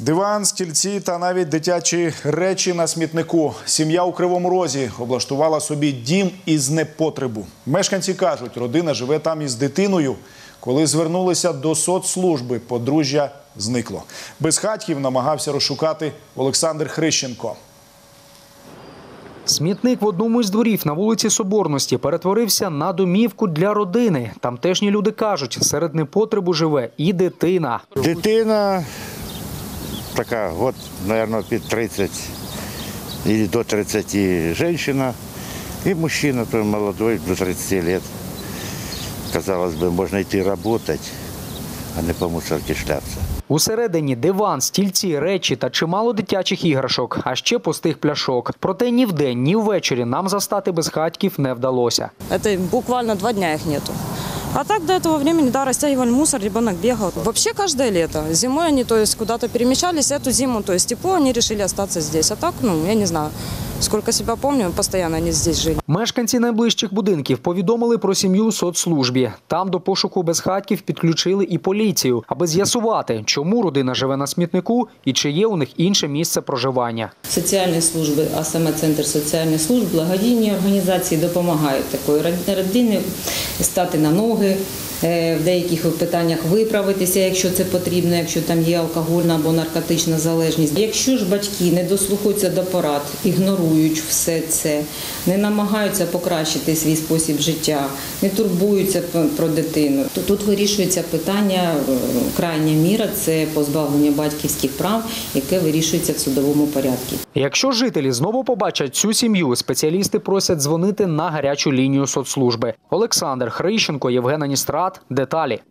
Диван, стільці та навіть дитячі речі на смітнику. Сім'я у Кривому Розі облаштувала собі дім із непотребу. Мешканці кажуть, родина живе там із дитиною. Коли звернулися до соцслужби, подружжя зникло. Безхатьків намагався розшукати Олександр Хрищенко. Смітник в одному із дворів на вулиці Соборності перетворився на домівку для родини. Тамтешні люди кажуть, серед непотребу живе і дитина. Дитина така, от, мабуть, під 30 і до 30 жінка, і мужчина той молодой, до 30 років. Казалось би, можна йти працювати, а не по мусорці шляпся. Усередині диван, стільці, речі та чимало дитячих іграшок, а ще пустих пляшок. Проте ні вдень, ні ввечері нам застати безхатьків не вдалося. Это буквально два дня их нету. А так до этого времени, да, растягивали мусор, ребенок бегал. Вообще каждое лето. Зимой они, то есть, куда-то перемещались, эту зиму, то есть, тепло, они решили остаться здесь. А так, ну, я не знаю, сколько себя помню, постоянно они здесь жили. Мешканці найближчих будинків повідомили про сім'ю соцслужбі. Там до пошуку безхатків підключили і поліцію, аби з'ясувати, чому родина живе на смітнику і чи є у них інше місце проживання. Соціальні служби, а саме центр соціальних служб, благодійні організації допомагають такої родині стати на ноги, в деяких питаннях виправитися, якщо це потрібно, якщо там є алкогольна або наркотична залежність. Якщо ж батьки не дослухаються до порад, ігнорують все це, не намагаються покращити свій спосіб життя, не турбуються про дитину, то тут вирішується питання е, крайня міра це позбавлення батьківських прав, яке вирішується в судовому порядку. Якщо жителі знову побачать цю сім'ю, спеціалісти просять дзвонити на гарячу лінію соцслужби. Олександр Хрищенко, Євген dat detalii.